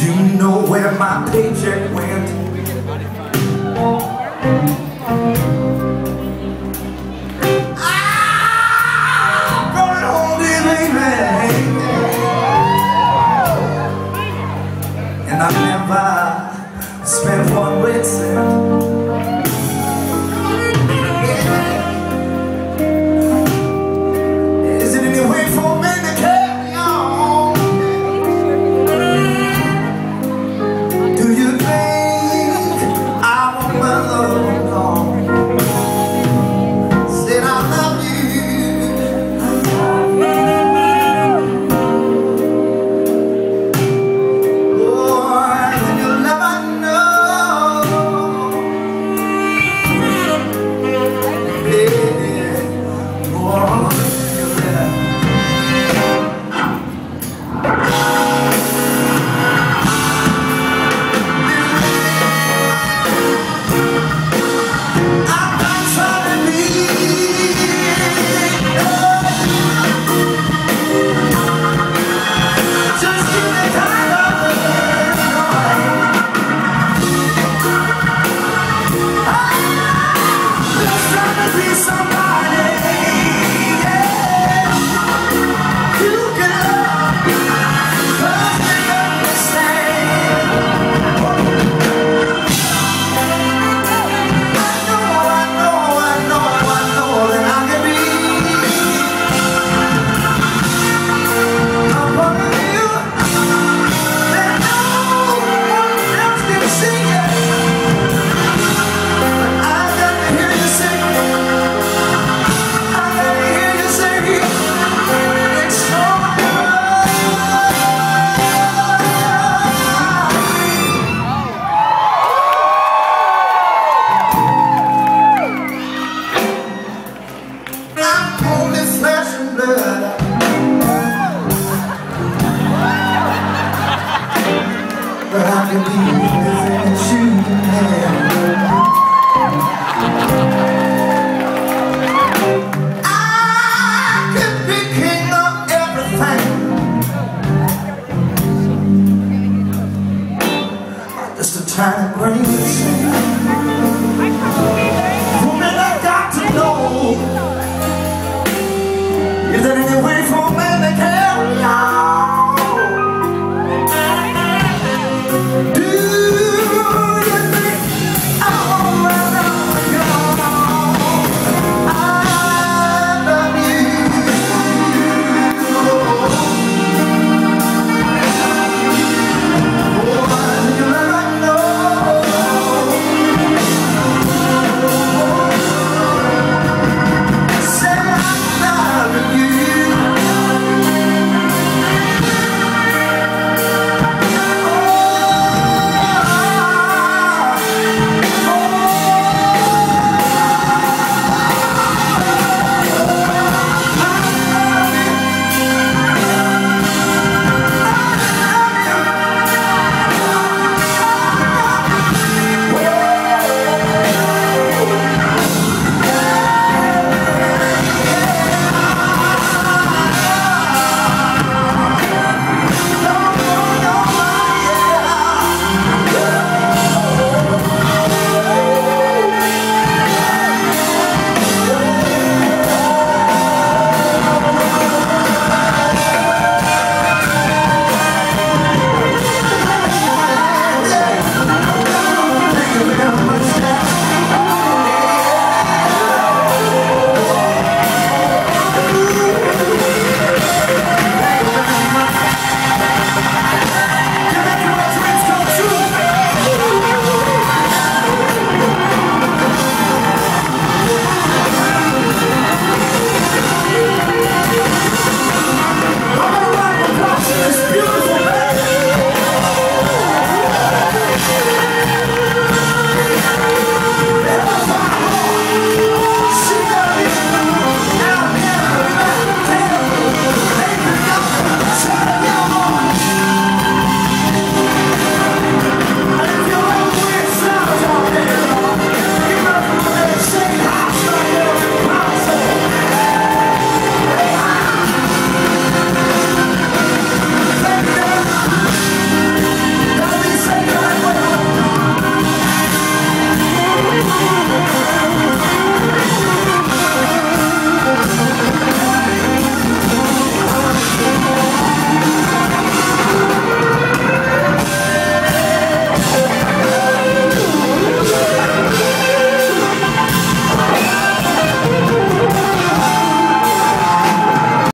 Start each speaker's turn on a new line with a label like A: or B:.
A: you know where my paycheck went. trying to break.